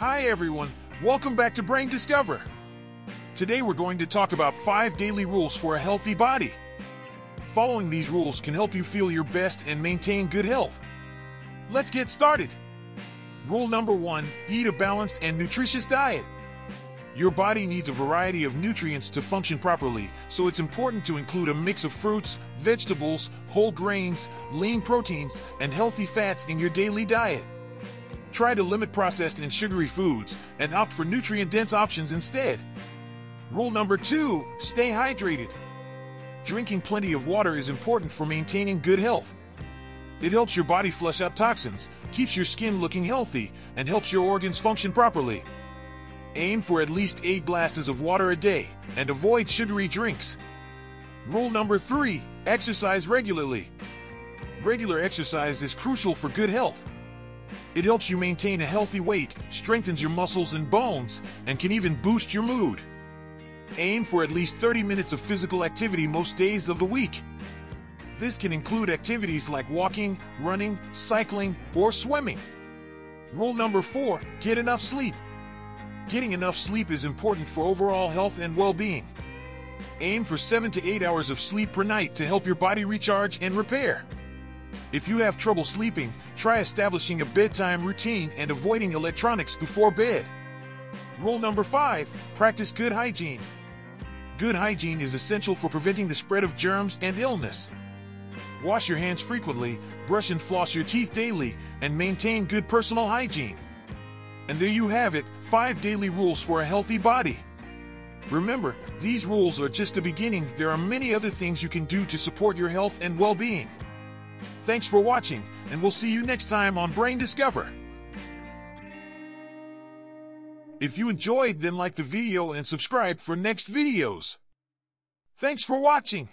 Hi everyone, welcome back to Brain Discover. Today we're going to talk about 5 daily rules for a healthy body. Following these rules can help you feel your best and maintain good health. Let's get started. Rule number 1 Eat a balanced and nutritious diet. Your body needs a variety of nutrients to function properly, so it's important to include a mix of fruits, vegetables, whole grains, lean proteins, and healthy fats in your daily diet. Try to limit processed and sugary foods and opt for nutrient dense options instead. Rule number two stay hydrated. Drinking plenty of water is important for maintaining good health. It helps your body flush out toxins, keeps your skin looking healthy, and helps your organs function properly. Aim for at least 8 glasses of water a day and avoid sugary drinks. Rule number 3 Exercise regularly. Regular exercise is crucial for good health. It helps you maintain a healthy weight, strengthens your muscles and bones, and can even boost your mood. Aim for at least 30 minutes of physical activity most days of the week. This can include activities like walking, running, cycling, or swimming. Rule number 4 Get enough sleep. Getting enough sleep is important for overall health and well-being. Aim for 7 to 8 hours of sleep per night to help your body recharge and repair. If you have trouble sleeping, try establishing a bedtime routine and avoiding electronics before bed. Rule number 5 Practice good hygiene. Good hygiene is essential for preventing the spread of germs and illness. Wash your hands frequently, brush and floss your teeth daily, and maintain good personal hygiene. And there you have it, 5 daily rules for a healthy body. Remember, these rules are just the beginning. There are many other things you can do to support your health and well-being. Thanks for watching, and we'll see you next time on Brain Discover. If you enjoyed, then like the video and subscribe for next videos. Thanks for watching.